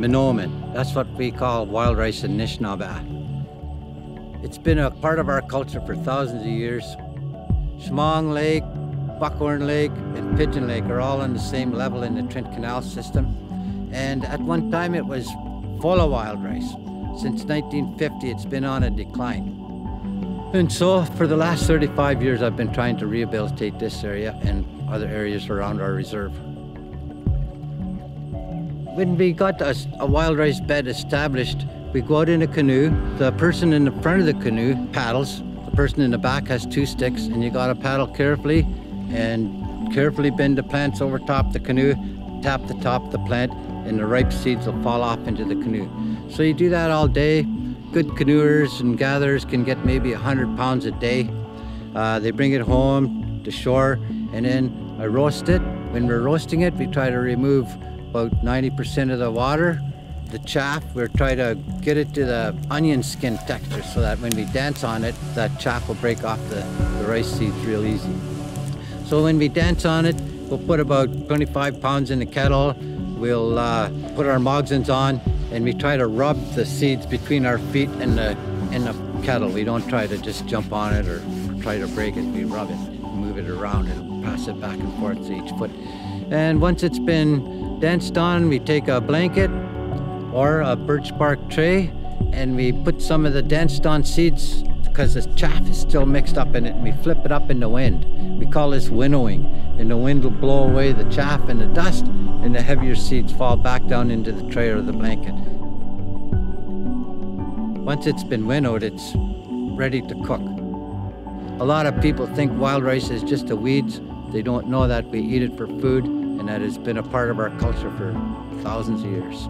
Manoomin. That's what we call wild rice in Anishinaabe. It's been a part of our culture for thousands of years. Chemong Lake, Buckhorn Lake, and Pigeon Lake are all on the same level in the Trent Canal system. And at one time it was full of wild rice. Since 1950, it's been on a decline. And so for the last 35 years, I've been trying to rehabilitate this area and other areas around our reserve. When we got a, a wild rice bed established, we go out in a canoe. The person in the front of the canoe paddles. The person in the back has two sticks, and you gotta paddle carefully and carefully bend the plants over top the canoe, tap the top of the plant, and the ripe seeds will fall off into the canoe. So you do that all day. Good canoers and gatherers can get maybe 100 pounds a day. Uh, they bring it home to shore and then I roast it. When we're roasting it, we try to remove about 90% of the water. The chaff, we try to get it to the onion skin texture so that when we dance on it, that chaff will break off the, the rice seeds real easy. So when we dance on it, we'll put about 25 pounds in the kettle. We'll uh, put our moccasins on and we try to rub the seeds between our feet and the, in the kettle. We don't try to just jump on it or try to break it. We rub it, move it around and pass it back and forth to each foot. And once it's been danced on, we take a blanket or a birch bark tray and we put some of the danced on seeds because the chaff is still mixed up in it and we flip it up in the wind. We call this winnowing and the wind will blow away the chaff and the dust and the heavier seeds fall back down into the tray or the blanket. Once it's been winnowed, it's ready to cook. A lot of people think wild rice is just a weeds. They don't know that we eat it for food and that it's been a part of our culture for thousands of years.